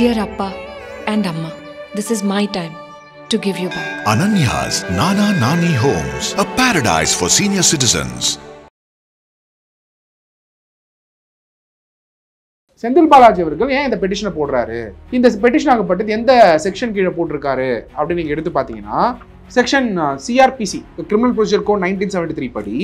Dear Appa and Amma, this is my time to give you back. Ananya's Nana Nani Homes, a paradise for senior citizens. Senthil Balaji அவர்கள் ஏன் இந்த பெட்டிஷனை போடுறாரு இந்த petition ஆகப்பட்டது எந்த section கீழே போட்டிருக்காரு அப்படின்னு நீங்க எடுத்து பார்த்தீங்கன்னா section CrPC criminal procedure code nineteen seventy three படி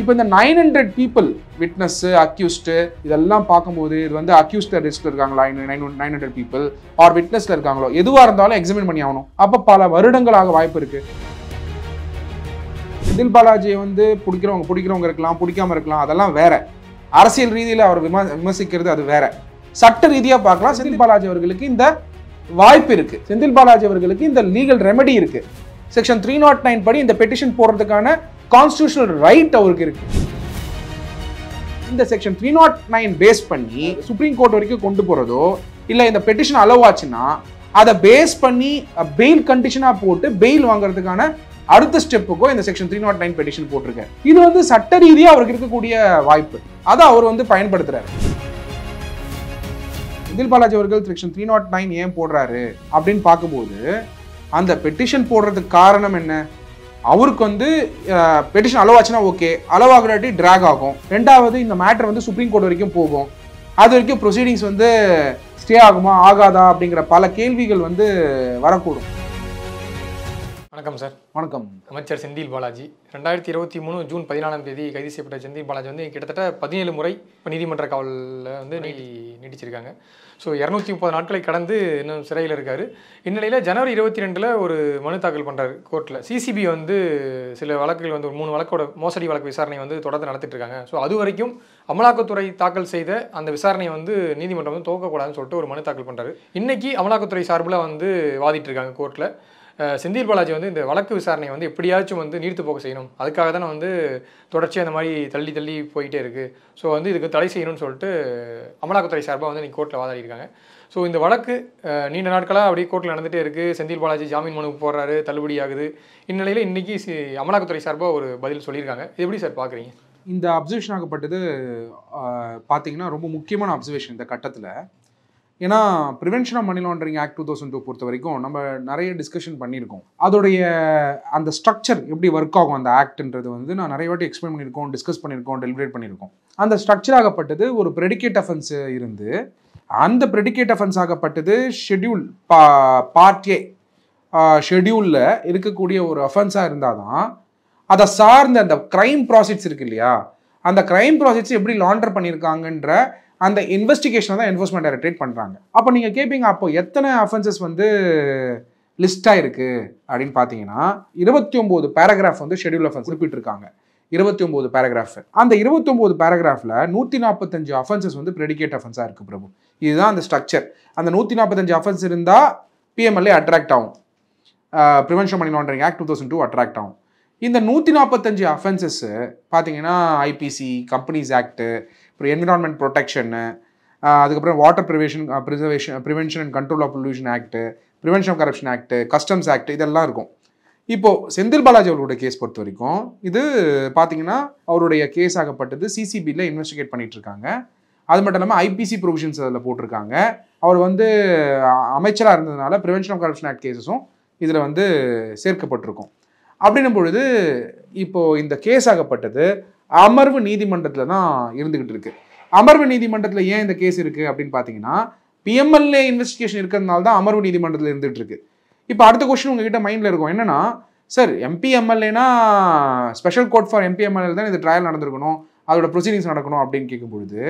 இப்போ இந்த nine hundred people witness accused இதெல்லாம் பார்க்கும்போது இது வந்து அக்யூஸ்ட் லிஸ்ட்ல இருக்காங்களா? Nine nine hundred people are விட்னஸில் இருக்காங்களோ? எதுவாக இருந்தாலும் எக்ஸாமின் பண்ணி ஆகணும். அப்போ பல வருடங்களாக வாய்ப்பு இருக்குது செந்தில் பாலாஜியை வந்து பிடிக்கிறவங்க பிடிக்கிறவங்க இருக்கலாம் பிடிக்காம இருக்கலாம் அதெல்லாம் வேற. அரசியல் ரீதியில் அவர் விம விமர்சிக்கிறது அது வேற. சட்ட ரீதியாக பார்க்கலாம் செந்தில் பாலாஜி அவர்களுக்கு இந்த வாய்ப்பு இருக்கு. செந்தில் பாலாஜி அவர்களுக்கு இந்த லீகல் ரெமெடி இருக்கு. செக்ஷன் த்ரீ நாட் நைன் படி இந்த பெட்டிஷன் போடுறதுக்கான கான்ஸ்டியூஷனல் ரைட் அவருக்கு இருக்கு. இந்த section three not nine base பண்ணி சுப்ரீம் கோர்ட் வரைக்கும் கொண்டு போறதோ இல்லை இந்த பெட்டிஷன் அலோவ் ஆச்சுன்னா அதை பேஸ் பண்ணி பெயில் கண்டிஷனாக போட்டு பெயில் வாங்குறதுக்கான அடுத்த ஸ்டெப்புக்கோ இந்த section three not nine petition போட்டிருக்காரு. இது வந்து சட்ட ரீதியாக அவருக்கு இருக்கக்கூடிய வாய்ப்பு. அதை அவர் வந்து பயன்படுத்துறாரு. செந்தில் பாலாஜி அவர்கள் செக்ஷன் த்ரீ நாட் நைன் ஏன் போடுறாரு அப்படின்னு பார்க்கும்போது அந்த பெட்டிஷன் போடுறதுக்கு காரணம் என்ன? அவருக்கு வந்து பெட்டிஷன் அளவாச்சுன்னா ஓகே அளவாகிறாட்டி ட்ராக் ஆகும். ரெண்டாவது இந்த மேட்டர் வந்து சுப்ரீம் கோர்ட் வரைக்கும் போகும். அது வரைக்கும் ப்ரொசீடிங்ஸ் வந்து ஸ்டே ஆகுமா ஆகாதா அப்படிங்கிற பல கேள்விகள் வந்து வரக்கூடும். வணக்கம் சார். வணக்கம். அமைச்சர் செந்தில் பாலாஜி. ரெண்டாயிரத்தி இருபத்தி மூணு ஜூன் பதினாலாம் தேதி கைது செய்யப்பட்ட செந்தில் பாலாஜி வந்து கிட்டத்தட்ட பதினேழு முறை இப்போ நீதிமன்ற காவலில் வந்து நீடி நீடிச்சிருக்காங்க ஸோ இரநூத்தி முப்பது நாட்களை கடந்து இன்னும் சிறையில் இருக்காரு. இந்நிலையில் ஜனவரி இருபத்தி ரெண்டில் ஒரு மனு தாக்கல் பண்ணுறாரு கோர்ட்டில் சிசிபி வந்து சில வழக்குகள் வந்து ஒரு மூணு வழக்கோட மோசடி வழக்கு விசாரணை வந்து தொடர்ந்து நடத்திட்டு இருக்காங்க ஸோ அது வரைக்கும் அமலாக்கத்துறை தாக்கல் செய்த அந்த விசாரணையை வந்து நீதிமன்றம் வந்து துவக்கக்கூடாதுன்னு சொல்லிட்டு ஒரு மனு தாக்கல் பண்ணுறாரு இன்னைக்கு அமலாக்கத்துறை சார்பில் வந்து வாதிட்டு இருக்காங்க கோர்ட்டில் செந்தில் பாலாஜி வந்து இந்த வழக்கு விசாரணையை வந்து எப்படியாச்சும் வந்து நீர்த்து போக செய்யணும். அதுக்காக தானே வந்து தொடர்ச்சியாக இந்த மாதிரி தள்ளி தள்ளி போயிட்டே இருக்குது ஸோ வந்து இதுக்கு தடை செய்யணும்னு சொல்லிட்டு அமலாக்கத்துறை சார்பாக வந்து நீங்கள் கோர்ட்டில் வாதாடிருக்காங்க ஸோ இந்த வழக்கு நீண்ட நாட்களாக அப்படியே கோர்ட்டில் நடந்துகிட்டே இருக்குது செந்தில் பாலாஜி ஜாமீன் மனுக்கு போடுறாரு தள்ளுபடி ஆகுது. இந்நிலையில் இன்றைக்கி சி அமலாக்கத்துறை சார்பாக ஒரு பதில் சொல்லியிருக்காங்க. இது எப்படி சார் பார்க்குறீங்க இந்த அப்சர்வேஷன் ஆகப்பட்டது பார்த்தீங்கன்னா ரொம்ப முக்கியமான அப்சர்வேஷன் இந்த கட்டத்தில். ஏன்னா prevention of money laundering act two thousand two பொறுத்த வரைக்கும் நம்ம நிறைய டிஸ்கஷன் பண்ணியிருக்கோம். அதோடைய அந்த ஸ்ட்ரக்சர் எப்படி ஒர்க் ஆகும் அந்த ஆக்ட்ன்றது வந்து நான் நிறைய வாட்டி எக்ஸ்பிளைன் பண்ணியிருக்கோம் டிஸ்கஸ் பண்ணியிருக்கோம் டெலிபரேட் பண்ணியிருக்கோம். அந்த ஸ்ட்ரக்சர் ஆகப்பட்டது ஒரு ப்ரெடிகேட் அஃபென்ஸ் இருந்து அந்த ப்ரெடிகேட் அஃபென்ஸ் ஆகப்பட்டது ஷெட்யூல் பா பார்ட்டே ஷெட்யூலில் இருக்கக்கூடிய ஒரு அஃபென்ஸாக இருந்தால் தான் அதை சார்ந்த அந்த க்ரைம் ப்ராசஸ் இருக்கு இல்லையா? அந்த க்ரைம் ப்ராசஸ் எப்படி லாண்டர் பண்ணியிருக்காங்கன்ற அந்த இன்வெஸ்டிகேஷனை தான் என்ஃபோர்ஸ்மெண்ட் டைரக்டரேட் பண்ணுறாங்க அப்போ நீங்கள் கேட்பீங்க அப்போ எத்தனை அஃபென்சஸ் வந்து லிஸ்ட்டாக இருக்குது அப்படின்னு பார்த்தீங்கன்னா இருபத்தி ஒம்பது பேராகிராஃப் வந்து ஷெடியூல் அஃபென்ஸ் குறிப்பிட்டிருக்காங்க. இருபத்தி ஒம்பது பேராகிராஃப் அந்த இருபத்தி ஒம்பது பேராகிராஃபில் நூற்றி நாற்பத்தஞ்சு அஃபென்சஸ் வந்து ப்ரெடிகேட் அஃபென்ஸாக இருக்குது பிரபு. இதுதான் அந்த ஸ்ட்ரக்சர் அந்த நூற்றி நாற்பத்தஞ்சு அஃபென்ஸ் இருந்தால் பிஎம்எல்ஏ அட்ராக்ட் ஆகும். Prevention money laundering act two thousand two attract ஆகும். இந்த நூற்றி நாற்பத்தஞ்சு அஃபென்சஸ்ஸு பார்த்தீங்கன்னா ஐபிசி கம்பெனிஸ் ஆக்ட்டு அப்புறம் என்விரான்மெண்ட் ப்ரொடெக்ஷனு அதுக்கப்புறம் water privation preservation prevention and control of pollution act prevention of corruption act customs act இதெல்லாம் இருக்கும். இப்போது செந்தில் பாலாஜி அவர்களுடைய கேஸ் பொறுத்த வரைக்கும் இது பார்த்தீங்கன்னா அவருடைய கேஸ் ஆகப்பட்டது சிசிபியில் இன்வெஸ்டிகேட் பண்ணிகிட்டு இருக்காங்க. அது மட்டும் இல்லாமல் ஐபிசி ப்ரொவிஷன்ஸ் அதில் போட்டிருக்காங்க. அவர் வந்து அமைச்சராக இருந்ததுனால ப்ரிவென்ஷன் ஆஃப் கரப்ஷன் ஆக்ட் கேஸஸும் இதில் வந்து சேர்க்கப்பட்டிருக்கும். அப்படின்னும் பொழுது இப்போது இந்த கேஸ் ஆகப்பட்டது அமர்வு நீதிமன்றத்தில் தான் இருந்துக்கிட்டு இருக்கு. அமர்வு நீதிமன்றத்தில் ஏன் இந்த கேஸ் இருக்குது அப்படின்னு பார்த்தீங்கன்னா பிஎம்எல்ஏ இன்வெஸ்டிகேஷன் இருக்கிறதுனால தான் அமர்வு நீதிமன்றத்தில் இருந்துகிட்டு இருக்கு. இப்போ அடுத்த கொஸ்டின் உங்ககிட்ட மைண்டில் இருக்கும். என்னன்னா sir MP எம்எல்ஏனா special court for MP MLA தான் இந்த ட்ரையல் நடந்திருக்கணும். அதோட ப்ரொசீடிங்ஸ் நடக்கணும் அப்படின்னு கேட்கும்பொழுது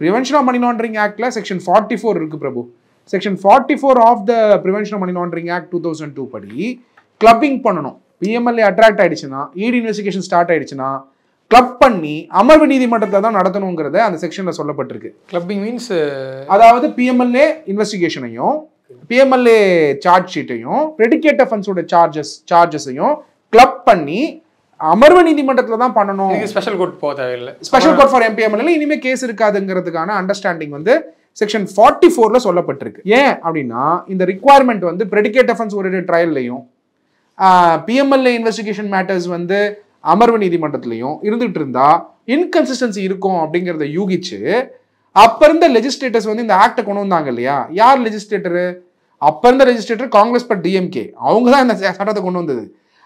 ப்ரிவென்ஷன் ஆஃப் மணி லாண்டரிங் ஆக்டில் செக்ஷன் ஃபார்ட்டி ஃபோர் இருக்குது Prabhu. Section forty four of the prevention of money laundering act two thousand two படி கிளப்பிங் பண்ணணும். பிஎம்எல்ஏ அட்ராக்ட் ஆயிடுச்சுன்னா இடி இன்வெஸ்டிகேஷன் ஸ்டார்ட் ஆயிடுச்சுன்னா கிளப் பண்ணி அமர்வு நீதிமன்றத்தில் தான் நடத்தணுங்கிறத அந்த செக்ஷனில் சொல்லப்பட்டிருக்கு. கிளப்பிங் மீன்ஸ் அதாவது பிஎம்எல்ஏ இன்வெஸ்டிகேஷனையும் பிஎம்எல்ஏ சார்ஜ் ஷீட்டையும் ப்ரெடிகேட் அஃபென்ஸோட சார்ஜஸ் சார்ஜஸையும் கிளப் பண்ணி அமர்வு நீதிமன்றத்தில் தான் பண்ணணும். ஸ்பெஷல் கோர்ட் போக தேவையில்லை. ஸ்பெஷல் கோர்ட் ஃபார் எம்பிஎம்எல்ஏ இனிமே கேஸ் இருக்காதுங்கிறதுக்கான அண்டர்ஸ்டாண்டிங் வந்து செக்ஷன் ஃபார்ட்டி ஃபோர்ல சொல்லப்பட்டிருக்கு. ஏன் அப்படின்னா இந்த ரிக்குவயர்மெண்ட் வந்து ப்ரெடிகேட் அஃபென்ஸ் ஒரு ட்ரையல்லையும் பிஎம்எல்ஏ இன்வெஸ்டிகேஷன் மேட்டர்ஸ் வந்து அமர்வு நீதிமன்றத்திலையும் இருந்துகிட்டு இருந்தா இன்கன்சிஸ்டன்சி இருக்கும் அப்படிங்கிறத யூகிச்சு அப்ப இருந்த லெஜிஸ்லேட்டர்ஸ் வந்து இந்த ஆக்டை கொண்டு வந்தாங்க இல்லையா? யார் லெஜிஸ்லேட்டரு அப்ப இருந்த லெஜிஸ்லேட்டர் காங்கிரஸ் பட் டிஎம்கே அவங்க தான் இந்த சட்டத்தை கொண்டு வந்தது.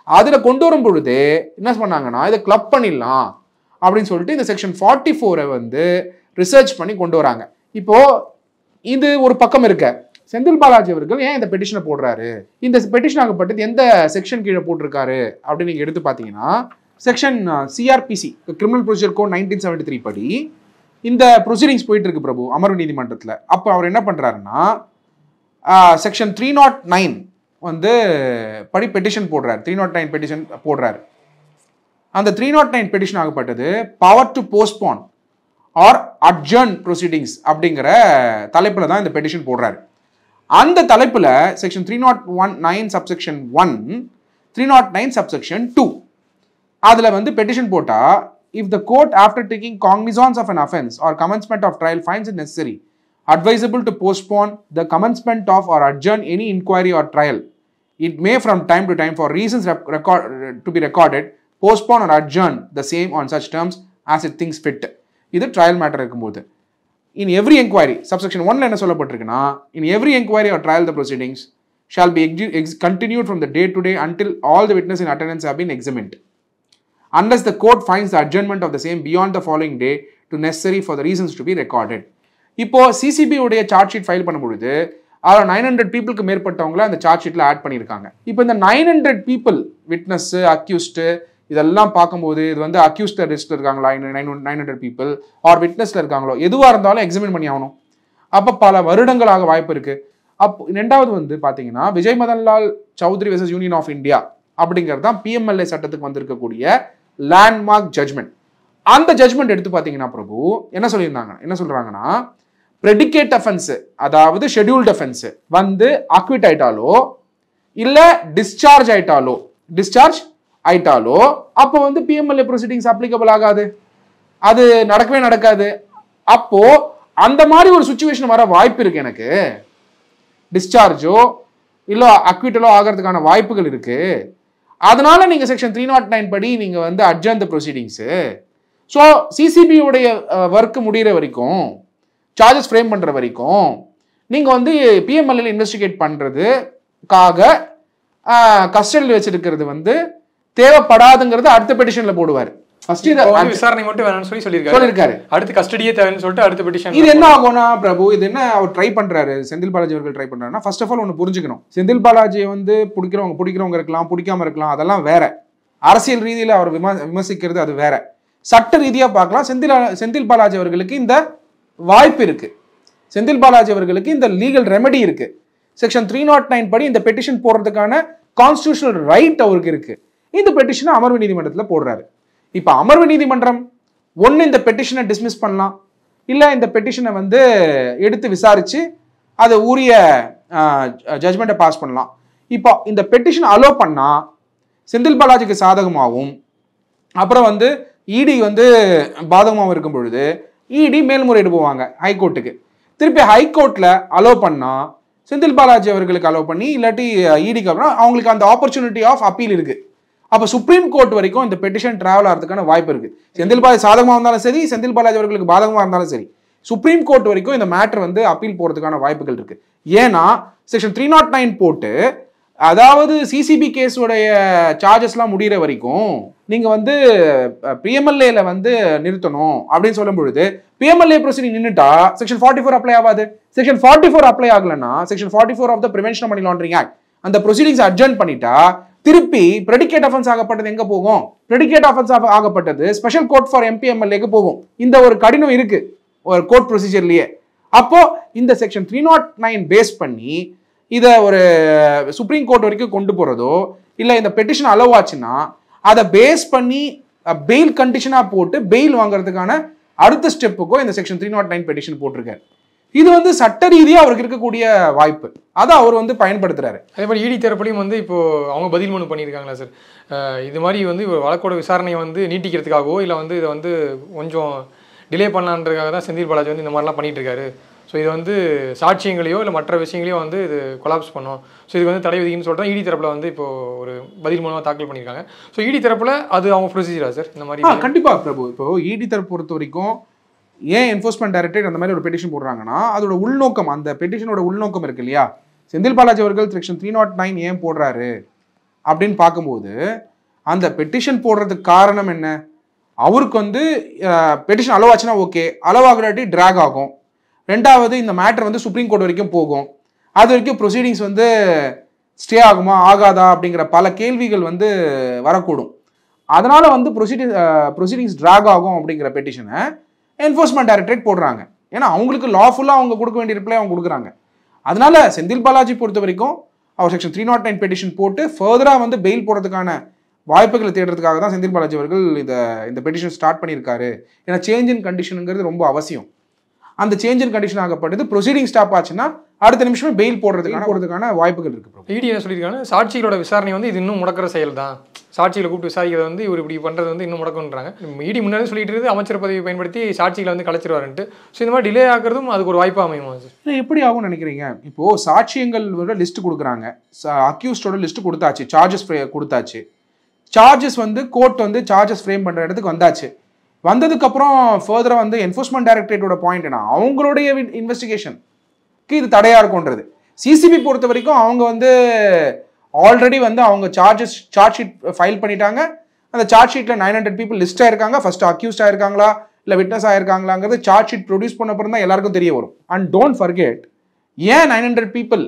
அதில் கொண்டு வரும் பொழுது என்ன பண்ணாங்கன்னா இதை கிளப் பண்ணிடலாம் அப்படின்னு சொல்லிட்டு இந்த செக்ஷன் ஃபார்ட்டி ஃபோரை வந்து ரிசர்ச் பண்ணி கொண்டு வராங்க. இப்போ இது ஒரு பக்கம் இருக்க. செந்தில் பாலாஜி அவர்கள் ஏன் இந்த பெட்டிஷனை போடுறாரு? இந்த பெட்டிஷன் ஆகப்பட்டது எந்த செக்ஷன் கீழே போட்டிருக்காரு அப்படின்னு நீங்கள் எடுத்து பார்த்தீங்கன்னா section CrPC criminal procedure code nineteen seventy three படி இந்த ப்ரொசீடிங்ஸ் போயிட்டு இருக்கு பிரபு அமர்வு நீதிமன்றத்தில். அப்போ அவர் என்ன பண்ணுறாருன்னா செக்ஷன் த்ரீ நாட் நைன் வந்து படி பெட்டிஷன் போடுறாரு. த்ரீ நாட் நைன் பெட்டிஷன் போடுறாரு. அந்த three not nine petition ஆகப்பட்டது power to postpone or adjourn proceedings அப்படிங்கிற தலைப்பில் தான் இந்த பெட்டிஷன் போடுறாரு. அந்த தலைப்பில் section three not one nine subsection one three not nine subsection two அதில் வந்து பெட்டிஷன் போட்டால் if the court after taking cognizance of an offence or commencement of trial finds it necessary advisable to postpone the commencement of or adjourn any inquiry or trial it may from time to time for reasons record to be recorded postpone or adjourn the same on such terms as it thinks fit இது trial matter இருக்கும்போது. In every enquiry subsection ஒன்ல என்ன சொல்லப்பட்டிருக்குன்னா in every enquiry or trial the proceedings shall be ex continued from the day to day until all the witness in attendance have been examined. Unless the court finds the adjournment of the same beyond the following day to necessary for the reasons to be recorded. இப்போ CCB உடைய charge sheet file பண்ணும்பொழுது அதில் nine hundred பீப்புளுக்கு மேற்பட்டவங்கள அந்த charge ஷீட்டில் add பண்ணியிருக்காங்க. இப்போ இந்த nine hundred people witness accused இதெல்லாம் பார்க்கும்போது இது வந்து அக்யூஸ்ட் லிஸ்ட்டில் இருக்காங்களா nine nine hundred people are விட்னஸில் இருக்காங்களோ எதுவாக இருந்தாலும் எக்ஸாமின் பண்ணி ஆகணும். அப்போ பல வருடங்களாக வாய்ப்பு இருக்குது அப்போ ரெண்டாவது வந்து பார்த்தீங்கன்னா Vijay Madanlal Choudhary versus Union of India அப்படிங்கிறது தான் பிஎம்எல்ஏ சட்டத்துக்கு வந்திருக்கக்கூடிய லேண்ட்மார்க் ஜட்மெண்ட் அந்த ஜட்மெண்ட் எடுத்து பார்த்தீங்கன்னா பிரபு என்ன சொல்லியிருந்தாங்க? என்ன சொல்கிறாங்கன்னா ப்ரெடிகேட் அஃபென்ஸ் அதாவது ஷெட்யூல் அஃபென்ஸ் வந்து அக்விட் ஆயிட்டாலோ இல்லை டிஸ்சார்ஜ் ஆயிட்டாலோ டிஸ்சார்ஜ் ஆயிட்டாலோ அப்போ வந்து பிஎம்எல்ஏ ப்ரொசீடிங்ஸ் அப்ளிகபிள் ஆகாது. அது நடக்கவே நடக்காது. அப்போ அந்த மாதிரி ஒரு சுச்சுவேஷன் வர வாய்ப்பு இருக்கு எனக்கு. டிஸ்சார்ஜோ இல்லை அக்விட்டலோ ஆகிறதுக்கான வாய்ப்புகள் இருக்குது அதனால நீங்கள் செக்ஷன் த்ரீ நாட் நைன் படி நீங்கள் வந்து அட்ஜன் த ப்ரொசீடிங்ஸு ஸோ சிசிபியுடைய ஒர்க் முடிகிற வரைக்கும் சார்ஜஸ் ஃப்ரேம் பண்ணுற வரைக்கும் நீங்கள் வந்து பிஎம்எல்ஏல இன்வெஸ்டிகேட் பண்ணுறதுக்காக கஸ்டடியில் வச்சுருக்கிறது வந்து தேவைப்படாதுங்கிறது அடுத்த பெடிஷனில் போடுவார். விசாரணை மட்டும் வேணும்னு சொல்லி சொல்லியிருக்காரு. சொல்லியிருக்காரு. அடுத்து கஸ்டடியே தேவைன்னு சொல்லிட்டு அடுத்த பெட்டிஷன் இது என்ன ஆகும்னா பிரபு இது என்ன அவர் ட்ரை பண்றாரு? செந்தில் பாலாஜி அவர்கள் ட்ரை பண்றாருன்னா ஃபர்ஸ்ட் ஆஃப் ஆல் ஒன்று புரிஞ்சுக்கணும். செந்தில் பாலாஜியை வந்து பிடிக்கிறவங்க பிடிக்கிறவங்க இருக்கலாம் பிடிக்காம இருக்கலாம் அதெல்லாம் வேற. அரசியல் ரீதியில் அவர் விம விமர்சிக்கிறது அது வேற. சட்ட ரீதியா பார்க்கலாம். செந்தில் செந்தில் பாலாஜி அவர்களுக்கு இந்த வாய்ப்பு இருக்கு. செந்தில் பாலாஜி அவர்களுக்கு இந்த லீகல் ரெமெடி இருக்கு. செக்ஷன் த்ரீ நாட் நைன் படி இந்த பெட்டிஷன் போடுறதுக்கான கான்ஸ்டியூஷனல் ரைட் அவருக்கு இருக்கு. இந்த பெட்டிஷனை அமர்வு நீதிமன்றத்தில் போடுறாரு. இப்போ அமர்வு நீதிமன்றம் ஒன்று இந்த பெட்டிஷனை டிஸ்மிஸ் பண்ணலாம். இல்லை இந்த பெட்டிஷனை வந்து எடுத்து விசாரித்து அதை உரிய ஜட்மெண்ட்டை பாஸ் பண்ணலாம். இப்போ இந்த பெட்டிஷன் அலோ பண்ணால் செந்தில் பாலாஜிக்கு சாதகமாகவும் அப்புறம் வந்து இடி வந்து பாதகமாகவும் இருக்கும் பொழுது இடி மேல்முறையீடு போவாங்க ஹைகோர்ட்டுக்கு. திருப்பி ஹைகோர்ட்டில் அலோ பண்ணால் செந்தில் பாலாஜி அவர்களுக்கு அலோ பண்ணி இல்லாட்டி இடிக்கு அப்புறம் அவங்களுக்கு அந்த ஆப்பர்ச்சுனிட்டி ஆஃப் அப்பீல் இருக்குது அப்போ சுப்ரீம் கோர்ட் வரைக்கும் இந்த பெட்டிஷன் டிராவல் ஆகிறதுக்கான வாய்ப்பு இருக்குது செந்தில் பாலாஜி சாதகமாக இருந்தாலும் சரி செந்தில் பாலாஜி அவர்களுக்கு பாதகமாக இருந்தாலும் சரி சுப்ரீம் கோர்ட் வரைக்கும் இந்த மேட்ரு வந்து அப்பீல் போகிறதுக்கான வாய்ப்புகள் இருக்குது ஏன்னா செக்ஷன் த்ரீ நாட் நைன் போட்டு அதாவது சிசிபி கேஸோடைய சார்ஜஸ்லாம் முடிகிற வரைக்கும் நீங்கள் வந்து பிஎம்எல்ஏல வந்து நிறுத்தணும் அப்படின்னு சொல்லும் பொழுது பிஎம்எல்ஏ ப்ரொசீடிங் நின்றுட்டா செக்ஷன் ஃபார்ட்டி ஃபோர் அப்ளை ஆகாது. Section forty four apply ஆகலன்னா section forty four of the prevention money laundering act அந்த ப்ரொசீடிங்ஸ் அட்ஜன் பண்ணிட்டா திருப்பி ப்ரெடிகேட் அஃபென்ஸ் ஆகப்பட்டது எங்கே போகும்? ப்ரெடிகேட் அஃபென்ஸ் ஆகப்பட்டது ஸ்பெஷல் கோர்ட் ஃபார் எம்பிஎம்எல்ஏக்கு போகும். இந்த ஒரு கடினம் இருக்குது ஒரு கோர்ட் ப்ரொசீஜர்லேயே அப்போது இந்த section three not nine base பண்ணி இதை ஒரு சுப்ரீம் கோர்ட் வரைக்கும் கொண்டு போகிறதோ இல்லை இந்த பெட்டிஷன் அலோவ் ஆச்சுன்னா அதை பேஸ் பண்ணி பெயில் கண்டிஷனாக போட்டு பெயில் வாங்குறதுக்கான அடுத்த ஸ்டெப்புக்கோ இந்த section three not nine petition போட்டிருக்காரு. இது வந்து சட்ட ரீதியாக அவருக்கு இருக்கக்கூடிய வாய்ப்பு. அதை அவர் வந்து பயன்படுத்துறாரு. அதே மாதிரி இடி தரப்புலையும் வந்து இப்போ அவங்க பதில் மனு பண்ணியிருக்காங்களா சார்? இது மாதிரி வந்து வழக்கோட விசாரணையை வந்து நீட்டிக்கிறதுக்காகவோ இல்லை வந்து இதை வந்து கொஞ்சம் டிலே பண்ணலான்றதுக்காக தான் செந்தில் பாலாஜி வந்து இந்த மாதிரிலாம் பண்ணிட்டு இருக்காரு ஸோ இது வந்து சாட்சியங்களையோ இல்லை மற்ற விஷயங்களையோ வந்து இது கொலாப்ஸ் பண்ணும். ஸோ இது வந்து தடை விதிக்குன்னு சொல்லிட்டு இடி தரப்பில் வந்து இப்போ ஒரு பதில் மூலமாக தாக்கல் பண்ணியிருக்காங்க. ஸோ இடி தரப்பில் அது அவங்க ப்ரொசீஜரா சார்? இந்த மாதிரி ஆ கண்டிப்பா பிரபு. இப்போ இடி தரப்பு பொறுத்த வரைக்கும் ஏன் என்ஃபோர்ஸ்மெண்ட் டைரக்டரேட் அந்த மாதிரி ஒரு பெட்டிஷன் போடுறாங்கன்னா அதோட உள்நோக்கம் அந்த பெட்டிஷனோட உள்நோக்கம் இருக்கு இல்லையா? செந்தில் பாலாஜி அவர்கள் செக்ஷன் த்ரீ நாட் நைன் ஏன் போடுறாரு? அப்படின்னு பார்க்கும்போது அந்த பெட்டிஷன் போடுறதுக்கு காரணம் என்ன? அவருக்கு வந்து பெட்டிஷன் அளவாச்சுன்னா ஓகே அளவாகிறாட்டி ட்ராக் ஆகும். ரெண்டாவது இந்த மேட்டர் வந்து சுப்ரீம் கோர்ட் வரைக்கும் போகும். அது வரைக்கும் ப்ரொசீடிங்ஸ் வந்து ஸ்டே ஆகுமா ஆகாதா அப்படிங்கிற பல கேள்விகள் வந்து வரக்கூடும். அதனால் வந்து ப்ரொசீடிங் ப்ரொசீடிங்ஸ் ட்ராக் ஆகும் அப்படிங்கிற பெட்டிஷனை என்ஃபோர்ஸ்மெண்ட் டைரக்டரேட் போடுறாங்க. ஏன்னா அவங்களுக்கு லாஃபுல்லாக அவங்க கொடுக்க வேண்டிய ரிப்ளை அவங்க கொடுக்குறாங்க. அதனால செந்தில் பாலாஜி பொறுத்த வரைக்கும் அவர் section three not nine petition போட்டு ஃபர்தராக வந்து பெயில் போடுறதுக்கான வாய்ப்புகளை தேடுறதுக்காக தான் செந்தில் பாலாஜி அவர்கள் இந்த இந்த பெட்டிஷன் ஸ்டார்ட் பண்ணியிருக்காரு. ஏன்னா சேஞ்ச் இன் கண்டிஷனுங்கிறது ரொம்ப அவசியம். அந்த சேஞ்ச் இன் கண்டிஷன் ஆகப்பட்டது. ப்ரொசீடிங் ஸ்டாப் ஆச்சுன்னா அடுத்த நிமிஷமே பெயில் போடுறதுக்கான போடுறதுக்கான வாய்ப்புகள் இருக்கு. இடி என்ன சொல்லியிருக்காங்க சாட்சிகளோட விசாரணை வந்து இது இன்னும் முடக்கிற செயல் தான் சாட்சிகளை கூப்பிட்டு விசாரிக்கிறது வந்து இவர் இப்படி பண்ணுறது வந்து இன்னும் முடக்குன்றாங்க இடி முன்னாடி சொல்லிட்டு இருக்குது அமைச்சர் பதவியை பயன்படுத்தி சாட்சிகளை வந்து கலைச்சிருவாருன்ட்டு. ஸோ இந்த மாதிரி டிலே ஆகிறதும் அதுக்கு ஒரு வாய்ப்பு அமையுமா இது எப்படி ஆகும்னு நினைக்கிறீங்க? இப்போ சாட்சியங்களோட லிஸ்ட் கொடுக்குறாங்க. அக்யூஸ்டோட லிஸ்ட் கொடுத்தாச்சு சார்ஜஸ் கொடுத்தாச்சு. சார்ஜஸ் வந்து கோர்ட் வந்து சார்ஜஸ் ஃப்ரேம் பண்ற இடத்துக்கு வந்தாச்சு. வந்ததுக்கப்புறம் ஃபர்தராக வந்து என்ஃபோர்ஸ்மெண்ட் டைரக்டரேட்டோட பாயிண்ட் என்ன? அவங்களுடைய இன்வெஸ்டிகேஷனுக்கு இது தடையாக இருக்கும்ன்றது. சிசிபி பொறுத்த வரைக்கும் அவங்க வந்து ஆல்ரெடி வந்து அவங்க சார்ஜஸ் சார்ஜ் ஷீட் ஃபைல் பண்ணிட்டாங்க. அந்த சார்ஜ் ஷீட்டில் நைன் ஹண்ட்ரட் பீப்புள் லிஸ்ட் ஆயிருக்காங்க. ஃபர்ஸ்ட் அக்யூஸ்ட் ஆயிருக்காங்களா? இல்லை விட்னஸ் ஆயிருக்காங்களாங்கிறது சார்ஜ் ஷீட் ப்ரொடியூஸ் பண்ண அப்புறம் தான் எல்லாருக்கும் தெரிய வரும். அண்ட் டோன்ட் ஃபர்கெட் ஏன் நைன் ஹண்ட்ரட் பீப்புள்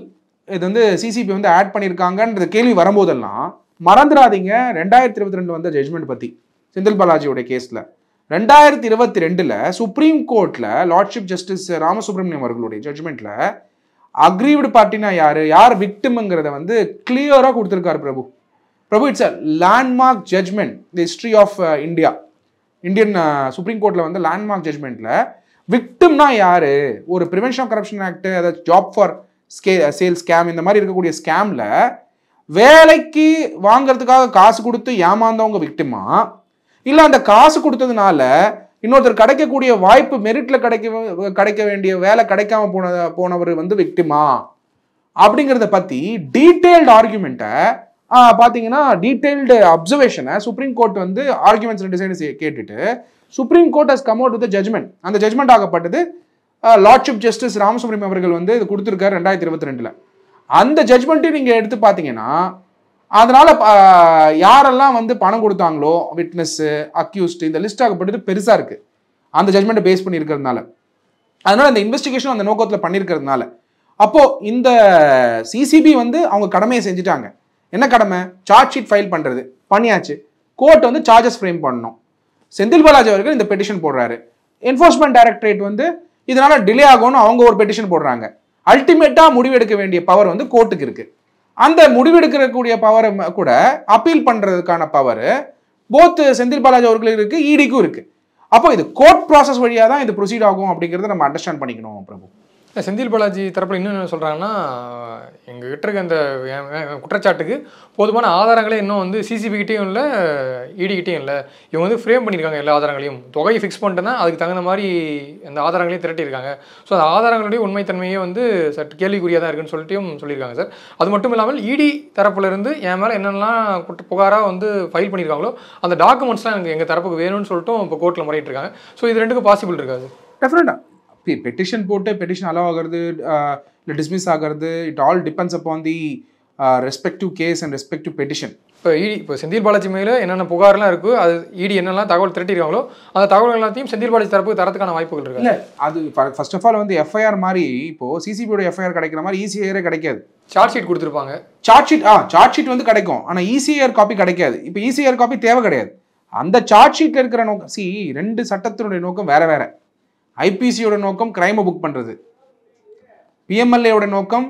இது வந்து சிசிபி வந்து ஆட் பண்ணியிருக்காங்கன்ற கேள்வி வரும்போதெல்லாம் மறந்துடாதீங்க. ரெண்டாயிரத்தி இருபத்தி ரெண்டு வந்த ஜட்மெண்ட் பற்றி செந்தில் பாலாஜியோட கேஸில் ரெண்டாயிரத்தி இருபத்தி ரெண்டில் சுப்ரீம் கோர்ட்டில் லார்ட்ஷிப் ஜஸ்டிஸ் ராமசுப்ரமணியம் அவர்களுடைய ஜட்மெண்ட்டில் அக்ரீவ்டு பார்ட்டினா யார் யார் விக்டிம்ங்கிறத வந்து கிளியராக கொடுத்துருக்காரு Prabhu. Prabhu it's a landmark judgment the history of India Indian Supreme கோர்ட்டில் வந்து லேண்ட்மார்க் ஜட்ஜ்மெண்ட்டில் விக்டிம்னா யார்? ஒரு ப்ரிவென்ஷன் ஆஃப் கரப்ஷன் ஆக்ட் அதாவது ஜாப் ஃபார் ஸ்கே சேல் ஸ்கேம் இந்த மாதிரி இருக்கக்கூடிய ஸ்கேமில் வேலைக்கு வாங்கிறதுக்காக காசு கொடுத்து ஏமாந்தவங்க விக்டிமா இல்லை அந்த காசு கொடுத்ததுனால இன்னொருத்தர் கிடைக்கக்கூடிய வாய்ப்பு மெரிட்ல கிடைக்க கிடைக்க வேண்டிய வேலை கிடைக்காம போன போனவர் வந்து விக்டிமா அப்படிங்கிறத பத்தி டீட்டெயில்டு ஆர்குமெண்ட்டை பார்த்தீங்கன்னா டீட்டெயில்டு அப்சர்வேஷனை சுப்ரீம் கோர்ட் வந்து ஆர்குமெண்ட்ஸ் ரெண்டு சைடு கேட்டுட்டு Supreme Court has come out with judgment அந்த ஜட்மெண்ட் ஆகப்பட்டது லார்ட்ஷிப் ஜஸ்டிஸ் ராமசுப்ரமணியம் அவர்கள் வந்து இது கொடுத்துருக்காரு ரெண்டாயிரத்தி இருபத்தி ரெண்டில். அந்த ஜட்மெண்ட்டையும் நீங்கள் எடுத்து பார்த்தீங்கன்னா அதனால யாரெல்லாம் வந்து பணம் கொடுத்தாங்களோ விட்னஸ்ஸு அக்யூஸ்டு இந்த லிஸ்ட் ஆகப்பட்டது பெருசாக இருக்குது அந்த ஜட்மெண்ட்டை பேஸ் பண்ணி இருக்கிறதுனால அதனால இந்த இன்வெஸ்டிகேஷன் அந்த நோக்கத்தில் பண்ணியிருக்கிறதுனால. அப்போது இந்த சிசிபி வந்து அவங்க கடமையை செஞ்சுட்டாங்க. என்ன கடமை? சார்ஜ் ஷீட் ஃபைல் பண்ணுறது பண்ணியாச்சு. கோர்ட் வந்து சார்ஜஸ் ஃப்ரேம் பண்ணணும். செந்தில் பாலாஜி அவர்கள் இந்த பெட்டிஷன் போடுறாரு. என்ஃபோர்ஸ்மெண்ட் டைரக்டரேட் வந்து இதனால் டிலே ஆகும்னு அவங்க ஒரு பெட்டிஷன் போடுறாங்க. அல்டிமேட்டாக முடிவெடுக்க வேண்டிய பவர் வந்து கோர்ட்டுக்கு இருக்குது அந்த முடிவெடுக்கக்கூடிய பவர் கூட அப்பீல் பண்ணுறதுக்கான பவர் போத் செந்தில் பாலாஜி அவர்களுக்கு இருக்குது ஈடிக்கும் இருக்குது அப்போ இது கோர்ட் ப்ராசஸ் வழியா தான் இது ப்ரொசீட் ஆகும் அப்படிங்கிறத நம்ம அண்டர்ஸ்டாண்ட் பண்ணிக்கணும் பிரபு. செந்தில் பாலாஜி தரப்பில் இன்னும் என்ன சொல்கிறாங்கன்னா எங்க கிட்ட இருக்க அந்த குற்றச்சாட்டுக்கு போதுமான ஆதாரங்களே இன்னும் வந்து சிசிபிகிட்டையும் இல்லை இடிகிட்டையும் இல்லை. இவங்க வந்து ஃப்ரேம் பண்ணியிருக்காங்க எல்லா ஆதாரங்களையும். தொகையை ஃபிக்ஸ் பண்ணிட்டுனா அதுக்கு தகுந்த மாதிரி அந்த ஆதாரங்களையும் திரட்டியிருக்காங்க. ஸோ அந்த ஆதாரங்களுடைய உண்மைத்தன்மையே வந்து சற்று கேள்விக்குறியாக தான் இருக்குன்னு சொல்லிட்டும் சொல்லியிருக்காங்க சார். அது மட்டும் இல்லாமல் இடி தரப்புலேருந்து என் மேலே என்னென்னலாம் குற்ற புகாராக வந்து ஃபைல் பண்ணியிருக்காங்களோ அந்த டாக்குமெண்ட்ஸ்லாம் எனக்கு எங்கள் தரப்புக்கு வேணும்னு சொல்லிட்டும் இப்போ கோர்ட்டில் முறையிட்டிருக்காங்க. ஸோ இது ரெண்டுக்கும் பாசிபிள் இருக்காது டெஃபினட்டாக பெட்டிஷன் போட்டு பெட்டிஷன் அலோவ் ஆகிறது இல்லை டிஸ்மிஸ் ஆகிறது it all depends upon the respective case and respective petition இப்போ இடி இப்போ செந்தில் பாலாஜி மேலே என்னென்ன புகார்லாம் இருக்கோ அது இடி என்னெல்லாம் தகவல் திரட்டிருக்காங்களோ அந்த தகவல் எல்லாத்தையும் செந்தில் பாலாஜி தரப்புக்கு தரத்துக்கான வாய்ப்புகள் இருக்கு? இல்லை அது ஃபர்ஸ்ட் ஆஃப் ஆல் வந்து எஃப்ஐஆர் மாதிரி இப்போ சிசிபியோட எஃப்ஐஆர் கிடைக்கிற மாதிரி இசிஐஆரே கிடைக்காது. சார்ஜ் ஷீட் கொடுத்துருப்பாங்க. சார்ஜ் ஷீட் ஆ சார்ஜ் ஷீட் வந்து கிடைக்கும். ஆனால் இசிஆர் காப்பி கிடைக்காது. இப்போ இசிஆர் காப்பி தேவை கிடையாது. அந்த சார்ஜ் ஷீட்டில் இருக்கிற நோக்கம் சி ரெண்டு சட்டத்தினுடைய நோக்கம் வேற வேற. ஐபிசியோட நோக்கம் கிரைமை புக் பண்ணுறது பிஎம்எல்ஏவோட நோக்கம்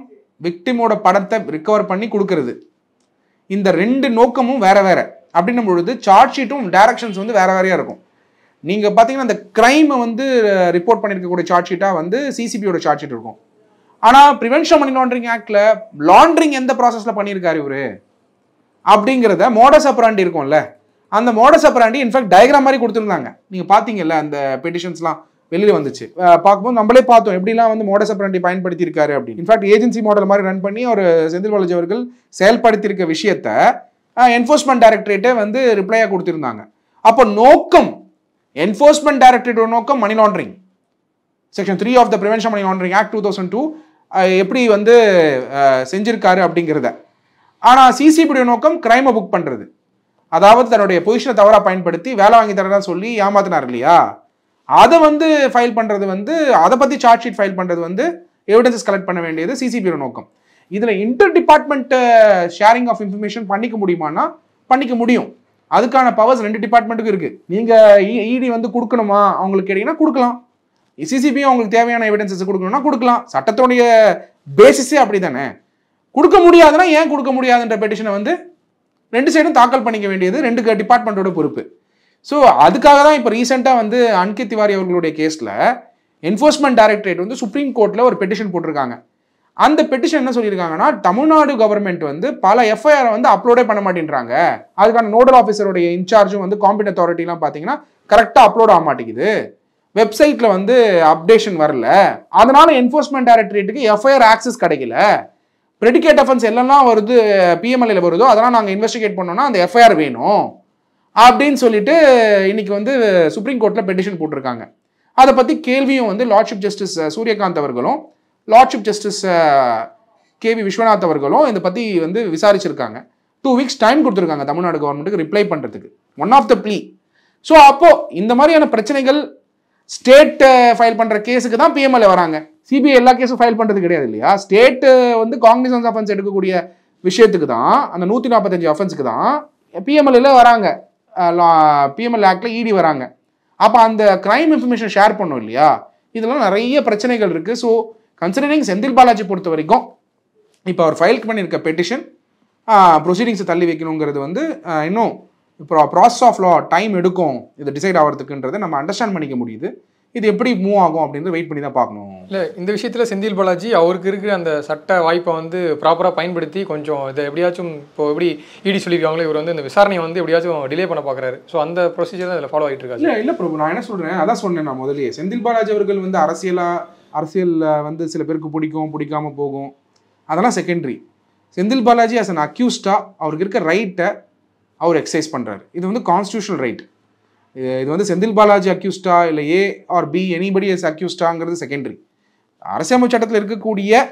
விக்டிமோட படத்தை ரிக்கவர் பண்ணி கொடுக்கறது. இந்த ரெண்டு நோக்கமும் வேற வேற. அப்படின்னும் பொழுது சார்ஜ் ஷீட்டும் டைரக்ஷன்ஸ் வந்து வேற வேறையாக இருக்கும். நீங்கள் பார்த்தீங்கன்னா அந்த கிரைமை வந்து ரிப்போர்ட் பண்ணியிருக்கக்கூடிய சார்ஜ் ஷீட்டாக வந்து சிசிபியோட சார்ஜ் ஷீட் இருக்கும். ஆனால் ப்ரிவென்ஷன் மணி லாண்டரிங் ஆக்டில் லாண்டரிங் எந்த ப்ராசஸில் பண்ணியிருக்காரு இவர்? அப்படிங்கிறத மோடஸ் அப்ராண்டி இருக்கும்ல. அந்த மோடஸ் அப்ராண்டி இன்ஃபேக்ட் டயக்ராம் மாதிரி கொடுத்துருந்தாங்க. நீங்கள் பார்த்தீங்கல்ல அந்த பெட்டிஷன்ஸ்லாம் வெளியில் வந்துச்சு. பார்க்கும்போது நம்மளே பார்த்தோம். எப்படிலாம் வந்து மோடஸ் அப்ரண்டி பயன்படுத்தியிருக்காரு அப்படின்னு. இன்ஃபேக்ட் ஏஜென்சி மாடல் மாதிரி ரன் பண்ணி ஒரு செந்தில் பாலாஜி அவர்கள் செயல்படுத்தியிருக்க விஷயத்த என்ஃபோர்ஸ்மெண்ட் டைரக்டரேட்டே வந்து ரிப்ளையாக கொடுத்துருந்தாங்க. அப்போ நோக்கம் என்ஃபோர்ஸ்மெண்ட் டைரக்டரேட்டோட நோக்கம் money laundering section three of the prevention money laundering act two thousand two எப்படி வந்து செஞ்சிருக்காரு அப்படிங்கிறத. ஆனால் சிசிபியுடைய நோக்கம் கிரைமை புக் பண்ணுறது அதாவது தன்னுடைய பொசிஷனை தவறாக பயன்படுத்தி வேலை வாங்கி தரதான் சொல்லி ஏமாத்தினார் இல்லையா? அதை வந்து ஃபைல் பண்ணுறது வந்து அதை பற்றி சார்ஜ் ஷீட் ஃபைல் பண்ணுறது வந்து எவிடன்சஸ் கலெக்ட் பண்ண வேண்டியது சிசிபியோட நோக்கம். இதில் inter department sharing of information பண்ணிக்க முடியுமானா பண்ணிக்க முடியும். அதுக்கான பவர்ஸ் ரெண்டு டிபார்ட்மெண்ட்டுக்கும் இருக்குது நீங்கள் இடி e, வந்து கொடுக்கணுமா? அவங்களுக்கு கேட்டிங்கன்னா கொடுக்கலாம். சிசிபியும் அவங்களுக்கு தேவையான எவிடன்சஸ் கொடுக்கணும்னா கொடுக்கலாம். சட்டத்தோடைய பேசிஸே அப்படி தானே கொடுக்க முடியாதுன்னா ஏன் கொடுக்க முடியாதுன்ற பெட்டிஷனை வந்து ரெண்டு சைடும் தாக்கல் பண்ணிக்க வேண்டியது ரெண்டு டிபார்ட்மெண்ட்டோட பொறுப்பு. ஸோ அதுக்காக தான் இப்போ ரீசெண்டாக வந்து அன்கித் திவாரி அவர்களுடைய கேஸில் என்ஃபோர்ஸ்மெண்ட் டைரக்டரேட் வந்து சுப்ரீம் கோர்ட்டில் ஒரு பெட்டிஷன் போட்டிருக்காங்க. அந்த பெட்டிஷன் என்ன சொல்லியிருக்காங்கன்னா தமிழ்நாடு கவர்மெண்ட் வந்து பல எஃப்ஐஆரை வந்து அப்லோடே பண்ண மாட்டேன்றாங்க. அதுக்கான நோடல் ஆஃபீஸருடைய இன்சார்ஜும் வந்து காம்பிட் அத்தாரிட்டிலாம் பார்த்தீங்கன்னா கரெக்டாக அப்லோட் ஆக மாட்டேங்குது. வெப்சைட்டில் வந்து அப்டேஷன் வரல. அதனால என்ஃபோர்ஸ்மெண்ட் டைரக்டரேட்டுக்கு எஃப்ஐஆர் ஆக்சஸ் கிடைக்கல. ப்ரெடிகேட் அஃபென்ஸ் எல்லாம் வருது பிஎம்எல்ஏல வருதோ அதெல்லாம் நாங்கள் இன்வெஸ்டிகேட் பண்ணோம்னா அந்த எஃப்ஐஆர் வேணும். அப்படின்னு சொல்லிட்டு இன்னைக்கு வந்து சுப்ரீம் கோர்ட்டில் பெட்டிஷன் போட்டிருக்காங்க. அதை பற்றி கேள்வியும் வந்து லார்ட்ஷிப் ஜஸ்டிஸ் சூரியகாந்த் அவர்களும் லார்ட்ஷிப் ஜஸ்டிஸ் கேவி விஸ்வநாத் அவர்களும் இதை பற்றி வந்து விசாரிச்சிருக்காங்க. டூ வீக்ஸ் டைம் கொடுத்துருக்காங்க தமிழ்நாடு கவர்மெண்ட்டுக்கு ரிப்ளை பண்ணுறதுக்கு one of the plea so அப்போது இந்த மாதிரியான பிரச்சனைகள் ஸ்டேட் ஃபைல் பண்ணுற கேஸுக்கு தான் பிஎம்எல்ஏ வராங்க. சிபிஐ எல்லா கேஸும் ஃபைல் பண்ணுறது கிடையாது இல்லையா? ஸ்டேட்டு வந்து காங்கிரஸ் அஃபென்ஸ் எடுக்கக்கூடிய விஷயத்துக்கு தான் அந்த நூற்றி நாற்பத்தஞ்சு அஃபென்ஸுக்கு தான் பிஎம்எல்ஏல வராங்க. பிஎம்எல் ஆக்டில் இடி வராங்க. அப்போ அந்த கிரைம் இன்ஃபர்மேஷன் ஷேர் பண்ணோம் இல்லையா? இதெல்லாம் நிறைய பிரச்சனைகள் இருக்குது ஸோ கன்சிடரிங் செந்தில் பாலாஜி பொறுத்த வரைக்கும் இப்போ அவர் ஃபைல் பண்ணியிருக்க பெட்டிஷன் ப்ரொசீடிங்ஸை தள்ளி வைக்கணுங்கிறது வந்து இன்னும் இப்போ ப்ராசஸ் ஆஃப் லா டைம் எடுக்கும். இது டிசைட் ஆகிறதுக்குன்றதை நம்ம அண்டர்ஸ்டாண்ட் பண்ணிக்க முடியுது. இது எப்படி மூவ் ஆகும் அப்படின்னு வெயிட் பண்ணி தான் பார்க்கணும். இல்லை இந்த விஷயத்தில் செந்தில் பாலாஜி அவருக்கு இருக்கிற அந்த சட்ட வாய்ப்பை வந்து ப்ராப்பராக பயன்படுத்தி கொஞ்சம் இதை எப்படியாச்சும் இப்போ எப்படி இடி சொல்லியிருக்காங்களோ இவர் வந்து இந்த விசாரணையை வந்து எப்படியாச்சும் டிலே பண்ண பார்க்குறாரு. ஸோ அந்த ப்ரொசீஜர் தான் இதில் ஃபாலோ ஆகிட்டு இருக்காரு இல்ல இல்ல பிரபு நான் என்ன சொல்றேன் அதான் சொன்னேன் நான் முதல்லயே. செந்தில் பாலாஜி அவர்கள் வந்து அரசியலா அரசியல்ல வந்து சில பேருக்கு பிடிக்கும் பிடிக்காம போகும். அதெல்லாம் secondary Senthil Balaji as an அக்யூஸ்டா அவருக்கு இருக்க ரைட்டை அவர் எக்ஸசைஸ் பண்றாரு. இது வந்து கான்ஸ்டியூஷனல் ரைட் இது வந்து செந்தில் பாலாஜி அக்யூஸ்டா இல்லை A R B anybody as அக்யூஸ்டாங்கிறது செகண்டரி அரசியலமைப்பு சட்டத்தில் இருக்கக்கூடிய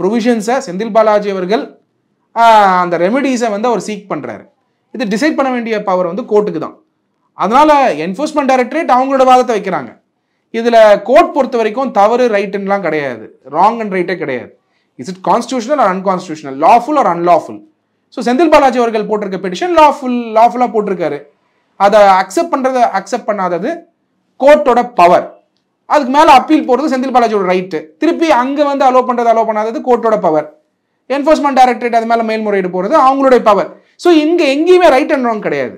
ப்ரொவிஷன்ஸை செந்தில் பாலாஜி அவர்கள் அந்த ரெமெடிஸை வந்து அவர் சீக் பண்ணுறாரு இது டிசைட் பண்ண வேண்டிய பவர் வந்து கோர்ட்டுக்கு தான். அதனால் என்ஃபோர்ஸ்மெண்ட் டைரக்டரேட் அவங்களோட வாதத்தை வைக்கிறாங்க. இதில் கோர்ட் பொறுத்த வரைக்கும் தவறு ரைட்டுன்னெலாம் கிடையாது. ராங் அண்ட் ரைட்டே கிடையாது. Is it constitutional or unconstitutional lawful or unlawful so Senthil Balaji அவர்கள் போட்டிருக்க பெட்டிஷன் லாஃபுல் லாஃபுல்லாக போட்டிருக்காரு. அதை அக்செப்ட் பண்ணுறத அக்செப்ட் பண்ணாதது கோர்ட்டோட பவர் அதுக்கு மேலே அப்பீல் போகிறது செந்தில் பாலாஜியோட ரைட்டு திருப்பி அங்கே வந்து அலோவ் பண்ணுறது அலோவ் பண்ணாதது கோர்ட்டோட பவர் என்ஃபோர்ஸ்மெண்ட் டைரக்டரேட் அது மேலே மேல்முறையீடு போகிறது அவங்களுடைய பவர் ஸோ இங்கே எங்கேயுமே ரைட் அண்ட் ராங் கிடையாது.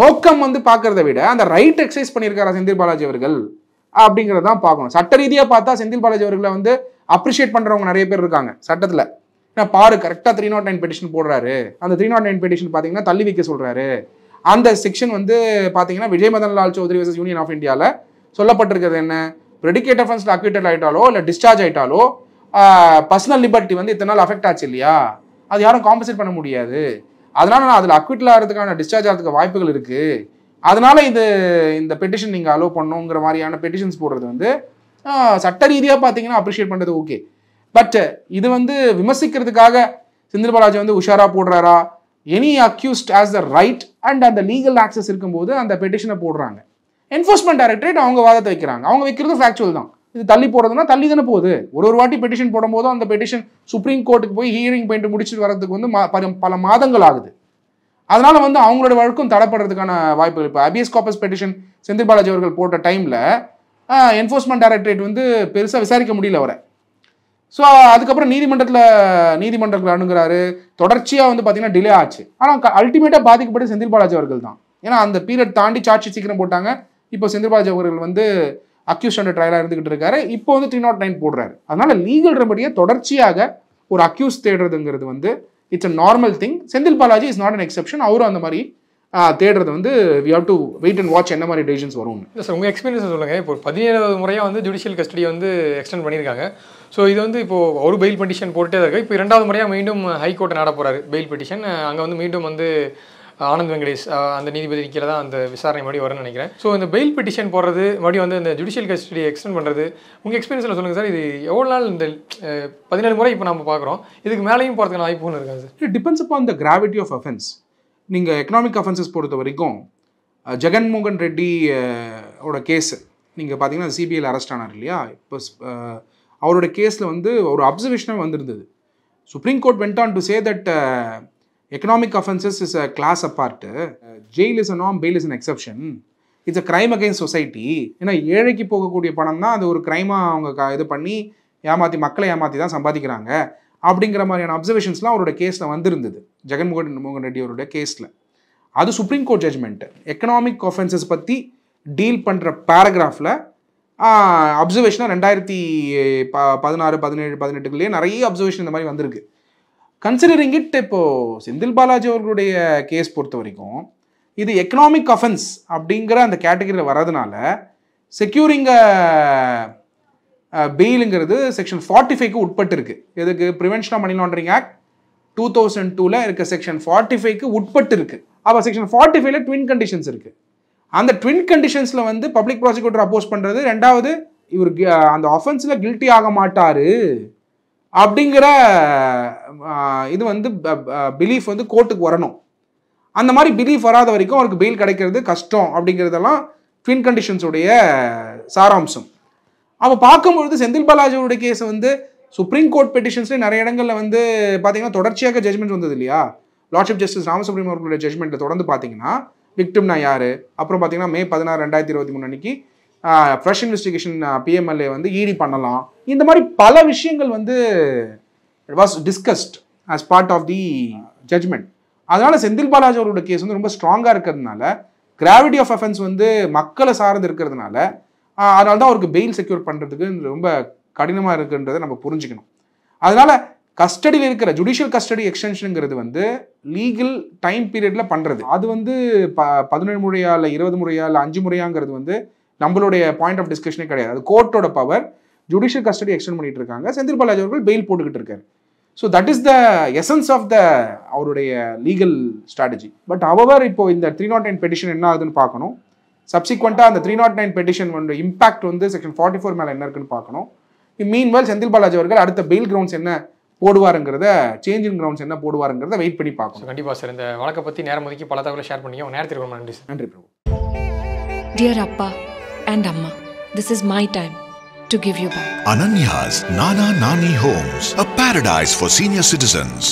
நோக்கம் வந்து பார்க்கறத விட அந்த ரைட் எக்ஸசைஸ் பண்ணியிருக்காரா செந்தில் பாலாஜி அவர்கள் அப்படிங்கிறத தான் பார்க்கணும். சட்ட ரீதியாக பார்த்தா செந்தில் பாலாஜி அவர்களை வந்து அப்ரிஷியேட் பண்ணுறவங்க நிறைய பேர் இருக்காங்க சட்டத்தில். ஏன்னா பாரு கரெக்டாக த்ரீ நாட் நைன் பெட்டிஷன் போடுறாரு. அந்த த்ரீ நாட் நைன் பெட்டிஷன் பார்த்தீங்கன்னா தள்ளி வைக்க சொல்கிறாரு அந்த செக்ஷன் வந்து பார்த்தீங்கன்னா Vijay Madan Lal Choudhary versus Union of இந்தியாவில் சொல்லப்பட்டிருக்கிறது என்ன? ப்ரெடிகேட் அஃபென்ஸில் அக்யூட்டட் ஆயிட்டாலோ இல்லை டிஸ்சார்ஜ் ஆகிட்டாலோ பர்சனல் லிபர்ட்டி வந்து இத்தனை நாள் அஃபெக்ட் ஆச்சு இல்லையா? அது யாரும் காம்பன்சேட் பண்ண முடியாது. அதனால நான் அதில் அக்யூட்டில் ஆகிறதுக்கான டிஸ்சார்ஜ் ஆகிறதுக்கு வாய்ப்புகள் இருக்குது அதனால இது இந்த பெட்டிஷன் நீங்கள் அலோவ் பண்ணுங்கிற மாதிரியான பெட்டிஷன்ஸ் போடுறது வந்து சட்ட ரீதியாக பார்த்தீங்கன்னா அப்ரிஷியேட் பண்ணுறது ஓகே பட் இது வந்து விமர்சிக்கிறதுக்காக செந்தில் பாலாஜி வந்து உஷாரா போடுறாரா? Any accused as the right and அந்த லீகல் ஆக்சஸ் இருக்கும்போது அந்த பெட்டிஷனை போடுறாங்க. என்ஃபோர்ஸ்மெண்ட் டைரக்டரேட் அவங்க வாதத்தை வைக்கிறாங்க. அவங்க வைக்கிறது ஃபேக்சுவல் தான். இது தள்ளி போகிறதுனா தள்ளி தானே போகுது. ஒரு ஒரு வாட்டி பெட்டிஷன் போடும்போதும் அந்த பெட்டிஷன் சுப்ரீம் கோர்ட்டுக்கு போய் ஹியரிங் போயிட்டு முடிச்சுட்டு வரதுக்கு வந்து பல- பல மாதங்கள் ஆகுது. அதனால வந்து அவங்களோட வழக்கும் தடைப்படுறதுக்கான வாய்ப்புகள் இப்போ habeas corpus petition Senthil Balaji அவர்கள் போட்ட டைமில் என்ஃபோர்ஸ்மெண்ட் டைரக்டரேட் வந்து பெருசாக விசாரிக்க முடியல அவரை. ஸோ அதுக்கப்புறம் நீதிமன்றத்தில் நீதிமன்றத்தில் அணுகிறாரு. தொடர்ச்சியாக வந்து பார்த்தீங்கன்னா டிலே ஆச்சு. ஆனால் அல்டிமேட்டாக பாதிக்கப்பட்டு செந்தில் பாலாஜி அவர்கள் தான் ஏன்னா அந்த பீரியட் தாண்டி சார்ஜ் சீக்கிரம் போட்டாங்க. இப்போ செந்தில் பாலாஜி அவர்கள் வந்து அக்யூஸ் அண்டர் ட்ரையலாக இருந்துகிட்டு இருக்காரு. இப்போ வந்து த்ரீ நாட் நைன் போடுறாரு. அதனால லீகல் ரெமடியை தொடர்ச்சியாக ஒரு அக்யூஸ் தேடுறதுங்கிறது வந்து it's a normal thing Senthil Balaji is not an exception அவரும் அந்த மாதிரி தேடுறது வந்து we have to wait and watch என்ன மாதிரி டெசிஷன்ஸ் வரும்னு. இல்லை சார் உங்கள் எக்ஸ்பீரியன்ஸ் சொல்லுங்கள் இப்போ பதினேழாவது முறையாக வந்து ஜுடிஷியல் கஸ்டடியை வந்து எக்ஸ்டெண்ட் பண்ணியிருக்காங்க. ஸோ இது வந்து இப்போது ஒரு பெயில் பெட்டிஷன் போட்டுட்டே இருக்கு. இப்போ இரண்டாவது முறையாக மீண்டும் ஹைகோர்ட்டை நாட போகிறாரு பெயில் பெட்டிஷன் அங்கே வந்து மீண்டும் வந்து ஆனந்த் வெங்கடேஷ் அந்த நீதிபதி கீழே தான் அந்த விசாரணை மறுபடியும் வரும்னு நினைக்கிறேன். ஸோ இந்த பெயில் பெட்டிஷன் போடுறது மறுபடியும் வந்து இந்த ஜுடிஷியல் கஸ்டடி எக்ஸ்டெண்ட் பண்ணுறது உங்கள் எக்ஸ்பீரியன்ஸில் சொல்லுங்கள் சார். இது எவ்வளோ நாள் இந்த பதினேழு முறை இப்போ நம்ம பார்க்குறோம் இதுக்கு மேலேயும் போகிறதுக்கான வாய்ப்புன்னு இருக்காது sir? It depends upon the gravity of offence நீங்கள் எக்கனாமிக் அஃபென்சஸ் பொறுத்த வரைக்கும் ஜெகன்மோகன் ரெட்டி ஓட கேஸ் நீங்கள் பார்த்தீங்கன்னா சிபிஐயில் அரெஸ்ட் ஆனார் இல்லையா? இப்போ அவரோட கேஸில் வந்து ஒரு அப்சர்வேஷனாக வந்திருந்தது. Supreme Court went on to say that economic offences is a class apart jail is a நாம் bail is an exception it's a crime against society ஏன்னா ஏழைக்கு போகக்கூடிய பணம் தான் அது ஒரு கிரைமாக அவங்க க- இது பண்ணி ஏமாற்றி மக்களை ஏமாற்றி தான் சம்பாதிக்கிறாங்க. அப்படிங்கிற மாதிரியான அப்சர்வேஷன்ஸ்லாம் அவரோட கேஸில் வந்திருந்தது. ஜெகன்மோகன் மோகன் ரெட்டி அவரோட கேஸில். அது Supreme Court judgment economic offences பற்றி டீல் பண்ணுற பேராகிராஃபில் அப்சர்வேஷனாக ரெண்டாயிரத்தி ப பதினாறு பதினேழு பதினெட்டுக்குள்ளேயே நிறைய அப்சர்வேஷன் இந்த மாதிரி வந்திருக்கு. கன்சிடரிங் இட் இப்போது செந்தில் பாலாஜி அவர்களுடைய கேஸ் பொறுத்த வரைக்கும் இது எக்கனாமிக் அஃபென்ஸ் அப்படிங்கிற அந்த கேட்டகரியில் வர்றதுனால செக்யூரிங்க பெயிலுங்கிறது செக்ஷன் ஃபார்ட்டி ஃபைவ்க்கு உட்பட்டு இருக்குது எதுக்கு? Prevention of money laundering act two thousand டூவில் இருக்க செக்ஷன் ஃபார்ட்டி ஃபைவ்க்கு உட்பட்டு இருக்குது அப்போ செக்ஷன் ஃபார்ட்டி ஃபைவ்ல ட்வின் கண்டிஷன்ஸ் இருக்குது அந்த ட்வின் கண்டிஷன்ஸில் வந்து பப்ளிக் ப்ராசிக்யூட்டர் அப்போஸ் பண்ணுறது ரெண்டாவது இவர் கி- அந்த அஃபென்ஸில் கில்ட்டி ஆக மாட்டார். அப்படிங்கிற இது வந்து பிலீஃப் வந்து கோர்ட்டுக்கு வரணும். அந்த மாதிரி பிலீஃப் வராத வரைக்கும் அவருக்கு பெயில் கிடைக்கிறது கஷ்டம் அப்படிங்கிறதெல்லாம் ட்வின் கண்டிஷன்ஸுடைய சாராம்சம். அப்போ பார்க்கும்பொழுது செந்தில் பாலாஜியோட கேஸ் வந்து சுப்ரீம் கோர்ட் பெட்டிஷன்ஸ்லேயே நிறைய இடங்களில் வந்து பார்த்தீங்கன்னா தொடர்ச்சியாக ஜட்மெண்ட் வந்தது இல்லையா? லார்ட்ஷிப் ஜஸ்டிஸ் ராமசுப்ரீம் அவர்களுடைய ஜட்மெண்ட்டில் தொடர்ந்து பார்த்தீங்கன்னா விக்டிம்னா யார்? அப்புறம் பார்த்தீங்கன்னா மே பதினாறு ரெண்டாயிரத்தி இருபத்தி மூணு அன்னைக்கு ஃப்ரெஷ் இன்வெஸ்டிகேஷன் பிஎம்எல்ஏ வந்து ஈடி பண்ணலாம். இந்த மாதிரி பல விஷயங்கள் வந்து was discussed as part of the judgment அதனால் செந்தில் பாலாஜி அவரோட கேஸ் வந்து ரொம்ப ஸ்ட்ராங்காக இருக்கிறதுனால கிராவிட்டி ஆஃப் அஃபென்ஸ் வந்து மக்களை சார்ந்து இருக்கிறதுனால அதனால தான் அவருக்கு பெயில் செக்யூர் பண்ணுறதுக்கு ரொம்ப கடினமாக இருக்குன்றதை நம்ம புரிஞ்சுக்கணும். அதனால் கஸ்டடியில் இருக்கிற ஜுடிஷியல் கஸ்டடி எக்ஸ்டென்ஷனுங்கிறது வந்து லீகல் டைம் பீரியடில் பண்ணுறது அது வந்து ப பதினேழு முறையா இல்லை இருபது முறையா இல்லை அஞ்சு முறையாங்கிறது வந்து நம்மளுடைய பாயிண்ட் ஆஃப் டிஸ்கஷனே கிடையாது. அது கோர்ட்டோட பவர் ஜுடிஷியல் கஸ்டடி எக்ஸ்டெண்ட் பண்ணிட்டு இருக்காங்க. செந்தில் பாலாஜி அவர்கள் பெயில் போட்டுக்கிட்டு இருக்காரு. So that is the essence of the அவருடைய லீகல் ஸ்ட்ராட்டஜி பட் அவர் இப்போ இந்த த்ரீ நாட் நைன் பெட்டிஷன் என்ன ஆகுதுன்னு பார்க்கணும். சப்சிக்வெண்ட்டாக அந்த த்ரீ நாட் நைன் பெட்டிஷன் வந்து இம்பாக்ட் வந்து செக்ஷன் ஃபார்ட்டி ஃபோர் மேலே என்ன இருக்குன்னு பார்க்கணும். மீன்வெல் செந்தில் பாலாஜி அவர்கள் அடுத்த பெயில் கிரவுண்ட்ஸ் என்ன போடுவாருங்கிறத சேஞ்ச் இன் கிரவுண்ட்ஸ் என்ன போடுவாருங்கிறத வெயிட் பண்ணி பார்க்கணும். கண்டிப்பாக சார் இந்த வழக்கை பற்றி நேரம் ஒதுக்கி பல தகவலை ஷேர் பண்ணி உங்கள் நேரத்திற்கு ரொம்ப நன்றி சார் நன்றி பிரபு. Dear Appa and Amma, this is my time to give you back. Ananya's Nana Nani Homes, a paradise for senior citizens.